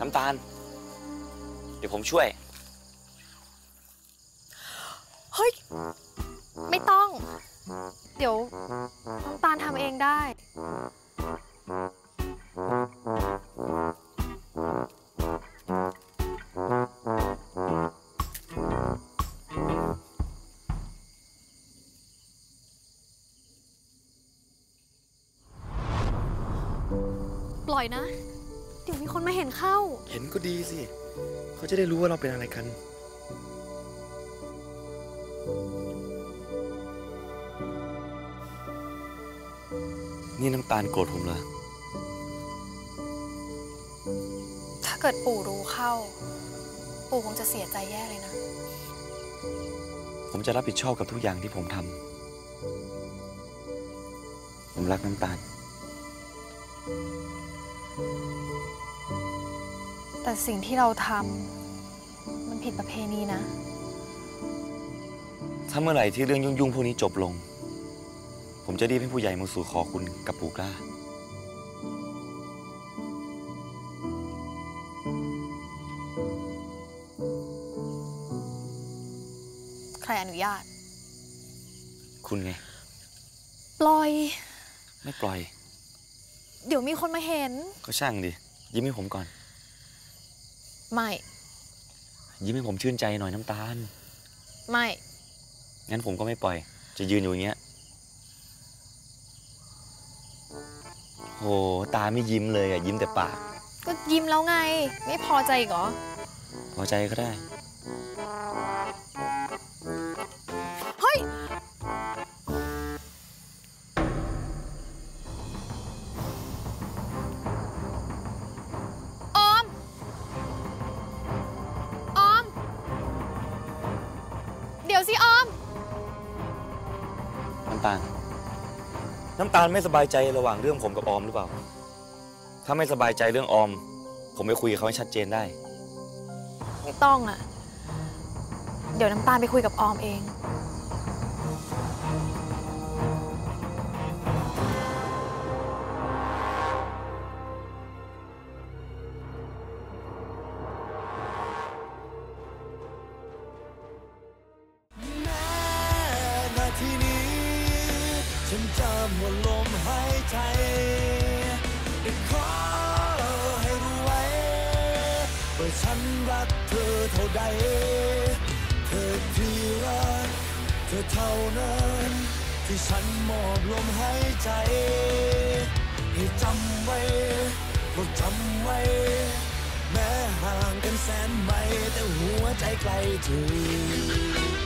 น้ำตาล เดี๋ยวผมช่วย เฮ้ย ไม่ต้อง เดี๋ยว น้ำตาลทำเองได้ ปล่อยนะ เดี๋ยวมีคนมาเห็นเข้า เห็นก็ดีสิ เขาจะได้รู้ว่าเราเป็นอะไรกัน นี่น้ำตาลโกรธผมเหรอ ถ้าเกิดปู่รู้เข้า ปู่คงจะเสียใจแย่เลยนะ ผมจะรับผิดชอบกับทุกอย่างที่ผมทำ ผมรักน้ำตาล แต่สิ่งที่เราทำมันผิดประเพณีนะ ถ้าเมื่อไหร่ที่เรื่องยุ่งๆพวกนี้จบลง ผมจะรีบให้ผู้ใหญ่มาสู่ขอคุณกับปู่กล้า ใครอนุญาต คุณไง ปล่อย ไม่ปล่อย เดี๋ยวมีคนมาเห็น ก็ช่างดิ ยิ้มให้ผมก่อน ไม่ ยิ้มให้ผมชื่นใจหน่อยน้ำตาล ไม่ งั้นผมก็ไม่ปล่อย จะยืนอยู่อย่างเงี้ยโหตาไม่ยิ้มเลยอะยิ้มแต่ปาก ก็ยิ้มแล้วไง ไม่พอใจอีกเหรอ พอใจก็ได้ ตาล น้ำตาลไม่สบายใจระหว่างเรื่องผมกับออมหรือเปล่า ถ้าไม่สบายใจเรื่องออม ผมไปคุยกับเขาให้ชัดเจนได้ ไม่ต้องอะ เดี๋ยวน้ำตาลไปคุยกับออมเอง ฉันจำว่าลมหายใจได้ขอให้รู้ไว้ว่าฉันรักเธอเท่าใด เธอที่รัก เธอเท่านั้น ที่ฉันมอบลมหายใจ ให้จำไว้ก็จำไว้ แม้ห่างกันแสนไมลแต่หัวใจใกล้ถึง